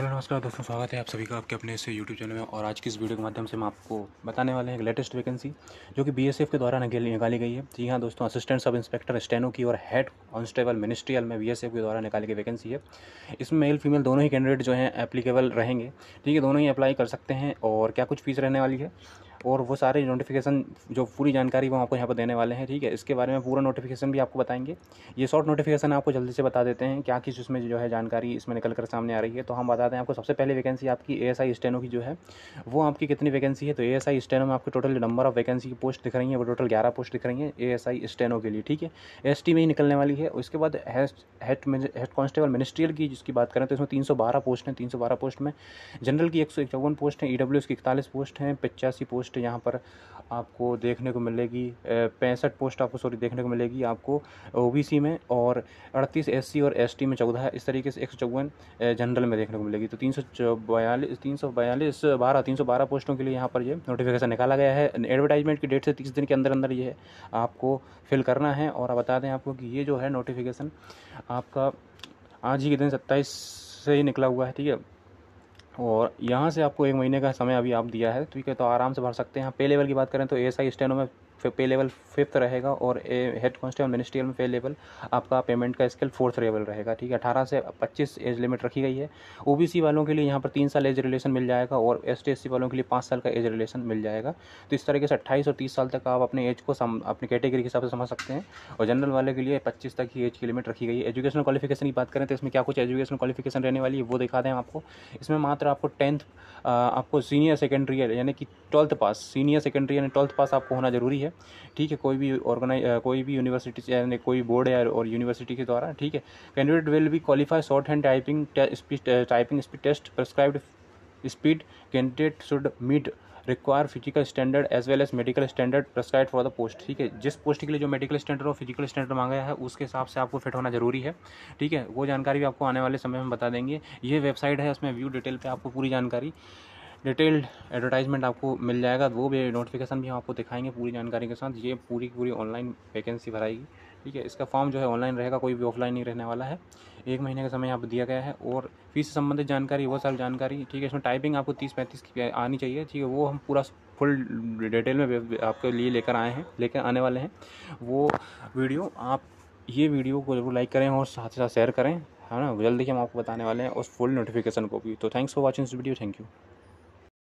Hello, नमस्कार दोस्तों, स्वागत है आप सभी का आपके अपने से यूट्यूब चैनल में। और आज की इस वीडियो के माध्यम से हम आपको बताने वाले हैं एक लेटेस्ट वैकेंसी जो कि बीएसएफ के द्वारा निकाली गई है। जी हाँ दोस्तों असिस्टेंट सब इंस्पेक्टर स्टेनो की और हेड कॉन्स्टेबल मिनिस्ट्रियल में बीएसएफ के द्वारा निकाली गई वैकेंसी है। इसमें मेल फीमेल दोनों ही कैंडिडेट जो हैं एप्लीकेबल रहेंगे। ठीक है, दोनों ही अप्लाई कर सकते हैं और क्या कुछ फ़ीस रहने वाली है? और वो सारे नोटिफिकेशन जो पूरी जानकारी वो आपको यहाँ पर देने वाले हैं, ठीक है? इसके बारे में पूरा नोटिफिकेशन भी आपको बताएँगे। ये शॉर्ट नोटिफिकेशन आपको जल्दी से बता देते हैं क्या किस उसमें जो है जानकारी इसमें निकल कर सामने आ रही है। तो हम बताते हैं आपको सबसे पहले वैकेंसी आपकी ए एस आई की जो है, वो आपकी कितनी वैकेंसी है? तो ए एस आई में आपको टोटल नंबर ऑफ़ वैकेंसी की पोस्ट दिख रही है, वो टोटल ग्यारह पोस्ट दिख रही है ए एस आई के लिए, ठीक है? एस टी में ही निकलने वाली है, उसके बाद हेड कॉन्स्टेबल मिनिस्ट्रियल की जिसकी बात करें तो इसमें तीन सौ बारह पोस्ट हैं, तीन सौ बारह पोस्ट में जनरल की एक सौ इक्यावन पोस्ट हैं ई डब्ल्यू एस की इकतालीस पोस्ट हैं, पचासी पोस्ट यहाँ पर आपको देखने को मिलेगी पैंसठ पोस्ट आपको, सॉरी, देखने को मिलेगी आपको ओबीसी में और अड़तीस एससी और एसटी में चौदह, इस तरीके से एक सौ चौवन जनरल में देखने को मिलेगी। तो तीन सौ बयालीस तीन सौ बयालीस, बारह, तीन सौ बारह पोस्टों के लिए यहाँ पर ये नोटिफिकेशन निकाला गया है। एडवर्टाइजमेंट की डेट से तीस दिन के अंदर अंदर ये आपको फिल करना है और बता दें आपको कि ये जो है नोटिफिकेशन आपका आज ही के दिन सत्ताईस से ही निकला हुआ है, ठीक है? और यहाँ से आपको एक महीने का समय अभी आप दिया है ठीक है तो आराम से भर सकते हैं। पे लेवल की बात करें तो एस आई स्टेनो में पे लेवल फिफ्थ रहेगा और हेड कॉन्स्टेबल मिनिस्ट्रियल में पे लेवल आपका पेमेंट का स्केल फोर्थ लेवल रहेगा, ठीक है? अठारह से पच्चीस एज लिमिट रखी गई है। ओबीसी वालों के लिए यहाँ पर तीन साल एज रिलेशन मिल जाएगा और एस टी वालों के लिए पाँच साल का एज रिलेशन मिल जाएगा। तो इस तरीके से अट्ठाईस और तीस साल तक आप अपने एज को अपनी कैटेगरी के हिसाब से समझ सकते हैं। और जनरल वाले के लिए पच्चीस तक ही एज की लिमिट रखी गई है। एजुकेशनल क्वालिफिकेशन की बात करें तो इसमें क्या कुछ एजुकेशनल क्वालिफिकेशन रहने वाली है, वो दिखा दें आपको। इसमें मात्र आपको टेंथ आपको सीनियर सेकेंडरी यानी कि ट्वेल्थ पास सीनियर सेकेंडरी यानी ट्वेल्थ पास आपको होना ज़रूरी है। ठीक है, कोई भी ऑर्गेनाइज कोई भी यूनिवर्सिटी यानी कोई बोर्ड है और यूनिवर्सिटी के द्वारा, ठीक है candidate will be qualify short hand typing typing speed test prescribed speed candidate should meet require physical standard as well as medical standard prescribe for the post ठीक है, जिस पोस्ट के लिए जो मेडिकल स्टैंडर्ड और फ़िज़िकल स्टैंडर्ड मांगा है, उसके हिसाब से आपको फिट होना ज़रूरी है, ठीक है, वो जानकारी भी आपको आने वाले समय में बता देंगे, ये वेबसाइट है, उसमें व्यू डिटेल पे आपको पूरी जानकारी डिटेल्ड एडवर्टाइजमेंट आपको मिल जाएगा। वो भी नोटिफिकेशन भी हम आपको दिखाएँगे पूरी जानकारी के साथ। ये पूरी पूरी ऑनलाइन वैकेंसी भराएगी। ठीक है, इसका फॉर्म जो है ऑनलाइन रहेगा, कोई भी ऑफलाइन नहीं रहने वाला है। एक महीने का समय यहाँ पर दिया गया है और फ़ीस से संबंधित जानकारी, वो सारी जानकारी, ठीक है, इसमें टाइपिंग आपको तीस पैंतीस की आनी चाहिए। ठीक है, वो हम पूरा फुल डिटेल में आपके लिए लेकर आए हैं, लेकर आने वाले हैं। वो वीडियो आप ये वीडियो को ज़रूर लाइक करें और साथ ही साथ शेयर करें। है ना? जल्दी हम आपको बताने वाले हैं उस फुल नोटिफिकेशन को भी। तो thanks for watching this video thank you